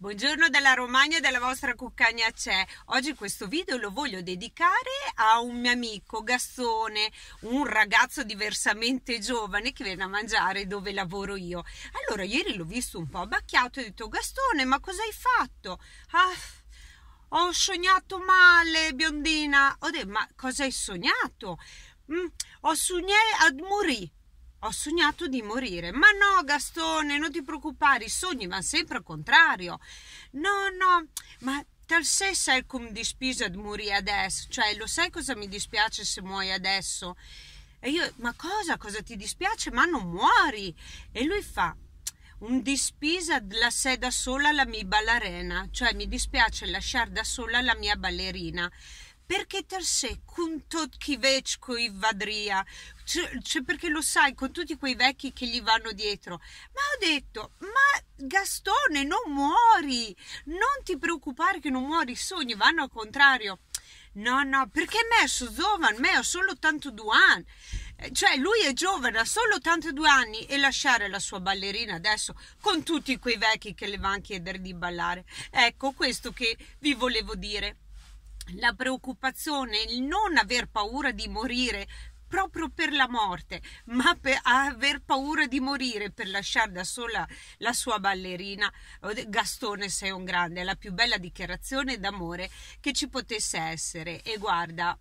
Buongiorno dalla Romagna e della vostra cuccagna c'è. Oggi questo video lo voglio dedicare a un mio amico Gastone, un ragazzo diversamente giovane che viene a mangiare dove lavoro io. Allora, ieri l'ho visto un po' abbacchiato e ho detto Gastone, ma cosa hai fatto? Ah, ho sognato male, biondina. Ho detto, ma cosa hai sognato? Mm, ho sognato ad morire. Ho sognato di morire. Ma no, Gastone, non ti preoccupare, i sogni vanno sempre al contrario. No, no, ma te sei sai come dispiace di morire adesso? Cioè, lo sai cosa mi dispiace se muoio adesso? E io, ma cosa? Cosa ti dispiace? Ma non muori! E lui fa, un dispisa la sé da sola la mia ballerina, cioè mi dispiace lasciare da sola la mia ballerina perché ter sé con tutti chi vec coi vadria? Cioè, cioè, perché lo sai con tutti quei vecchi che gli vanno dietro. Ma ho detto ma Gastone non muori! Non ti preoccupare che non muori i sogni vanno al contrario. No no perché me sono giovane me ho solo 82 anni. Eh, cioè lui è giovane, ha solo 82 anni e lasciare la sua ballerina adesso con tutti quei vecchi che le vanno a chiedere di ballare. Ecco questo che vi volevo dire la preoccupazione, il non aver paura di morire proprio per la morte, ma per aver paura di morire per lasciare da sola la sua ballerina. Gastone, sei un grande, è la più bella dichiarazione d'amore che ci potesse essere. E guarda,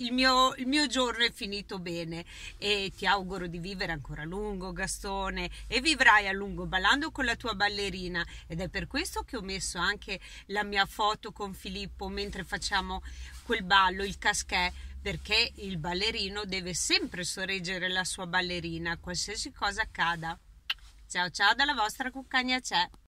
il mio, il mio, giorno è finito bene e ti auguro di vivere ancora a lungo, Gastone, e vivrai a lungo ballando con la tua ballerina ed è per questo che ho messo anche la mia foto con Filippo mentre facciamo quel ballo, il casquet, perché il ballerino deve sempre sorreggere la sua ballerina, qualsiasi cosa accada. Ciao ciao dalla vostra cuccagna c'è.